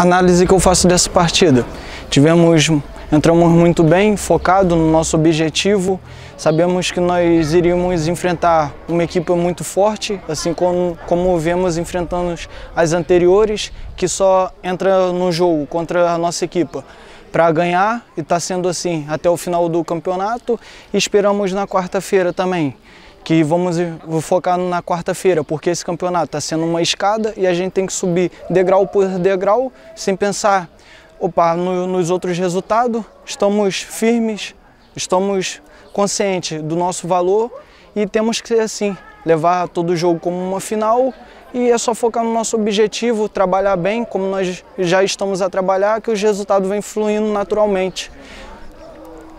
análise que eu faço dessa partida. Tivemos, entramos muito bem, focado no nosso objetivo. Sabemos que nós iríamos enfrentar uma equipe muito forte, assim como, como vemos enfrentando as anteriores, que só entra no jogo contra a nossa equipe para ganhar e está sendo assim até o final do campeonato. E esperamos na quarta-feira também que vamos focar na quarta-feira, porque esse campeonato está sendo uma escada e a gente tem que subir degrau por degrau, sem pensar opa, no, nos outros resultados. Estamos firmes, estamos conscientes do nosso valor e temos que ser assim, levar todo o jogo como uma final e é só focar no nosso objetivo, trabalhar bem, como nós já estamos a trabalhar, que os resultados vêm fluindo naturalmente.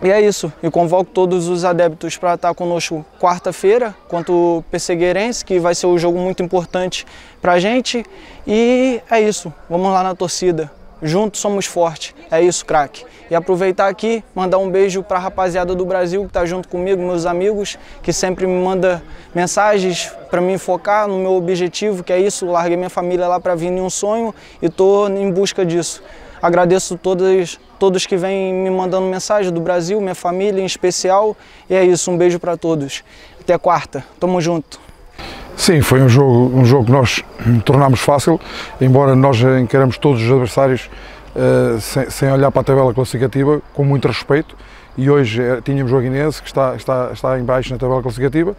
E é isso, eu convoco todos os adeptos para estar conosco quarta-feira contra o Pessegueirense, que vai ser um jogo muito importante para a gente. E é isso, vamos lá na torcida. Juntos somos fortes. É isso, craque. E aproveitar aqui, mandar um beijo para a rapaziada do Brasil que está junto comigo, meus amigos, que sempre me manda mensagens para me focar no meu objetivo, que é isso. Larguei minha família lá para vir em um sonho e estou em busca disso. Agradeço todos, todos que vêm me mandando mensagem do Brasil, minha família em especial. E é isso, um beijo para todos. Até quarta, tamo junto. Sim, foi um jogo, um jogo que nós tornámos fácil, embora nós encaramos todos os adversários uh, sem, sem, olhar para a tabela classificativa, com muito respeito. E hoje uh, tínhamos o Aguinense, que está, está, está em baixo na tabela classificativa,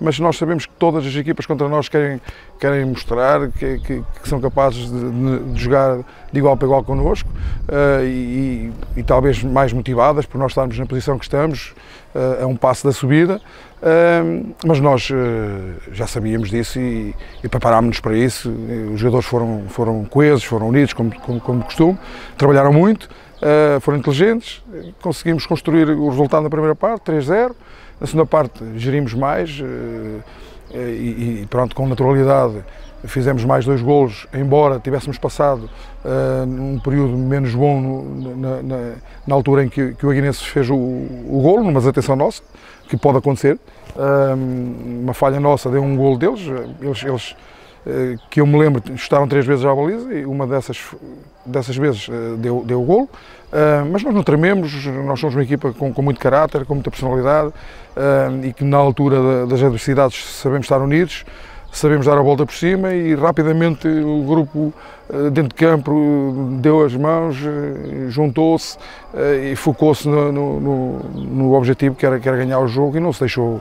mas nós sabemos que todas as equipas contra nós querem, querem mostrar que, que, que são capazes de, de, jogar de igual para igual connosco uh, e, e, talvez mais motivadas por nós estarmos na posição que estamos, uh, a um passo da subida, uh, mas nós já sabíamos disso e, e preparámos-nos para isso. Os jogadores foram, foram coesos, foram unidos, como, como, como costume, trabalharam muito, foram inteligentes, conseguimos construir o resultado na primeira parte, 3-0. Na segunda parte gerimos mais eh, eh, e, pronto, com naturalidade fizemos mais dois golos, embora tivéssemos passado uh, um período menos bom no, na, na, na, altura em que, que o Aguinense fez o, o golo, numa desatenção nossa, que pode acontecer. Uh, uma falha nossa deu um golo deles, eles, eles uh, que eu me lembro, chutaram três vezes à baliza e uma dessas, dessas vezes deu, deu o golo. Uh, mas nós não trememos, nós somos uma equipa com, com muito caráter, com muita personalidade e que na altura das adversidades sabemos estar unidos, sabemos dar a volta por cima e rapidamente o grupo uh, dentro de campo deu as mãos, juntou-se e focou-se no, no, no, objetivo que era, que era ganhar o jogo e não se deixou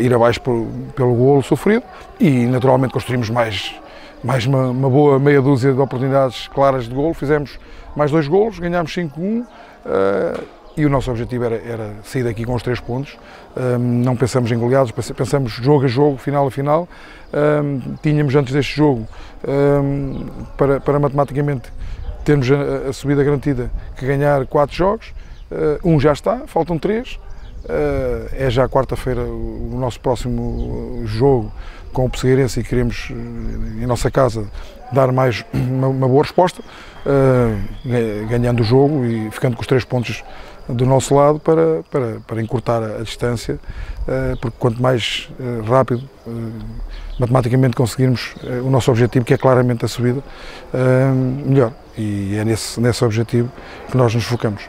ir abaixo por, pelo golo sofrido. E naturalmente construímos mais, mais uma, uma boa meia dúzia de oportunidades claras de golo, fizemos mais dois golos, ganhámos 5-1 uh, eh, e o nosso objetivo era, era, sair daqui com os três pontos. Um, eh, não pensamos em goleados, pensamos jogo a jogo, final a final. Um, eh, tínhamos antes deste jogo, um, para, para matematicamente termos a, a, subida garantida, que ganhar quatro jogos. Uh, um já está, faltam três. Uh, é já quarta-feira o nosso próximo jogo com o Pessegueirense e queremos, em nossa casa, dar mais uma, uma boa resposta uh, ganhando o jogo e ficando com os três pontos do nosso lado para, para, para encurtar a distância, uh, porque quanto mais uh, rápido matematicamente conseguirmos o nosso objetivo, que é claramente a subida, melhor. E é nesse, nesse objetivo que nós nos focamos.